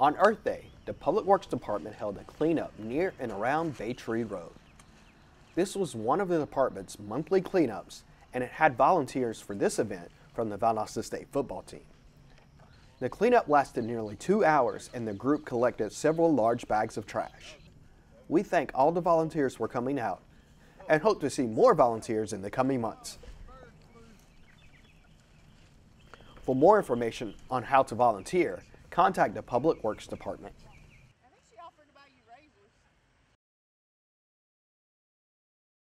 On Earth Day, the Public Works Department held a cleanup near and around Bay Tree Road. This was one of the department's monthly cleanups, and it had volunteers for this event from the Valdosta State football team. The cleanup lasted nearly two hours, and the group collected several large bags of trash. We thank all the volunteers for coming out and hope to see more volunteers in the coming months. For more information on how to volunteer, contact the Public Works Department.